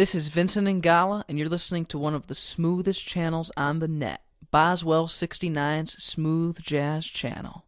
This is Vincent Ingala, and you're listening to one of the smoothest channels on the net, Boswell 69's Smooth Jazz Channel.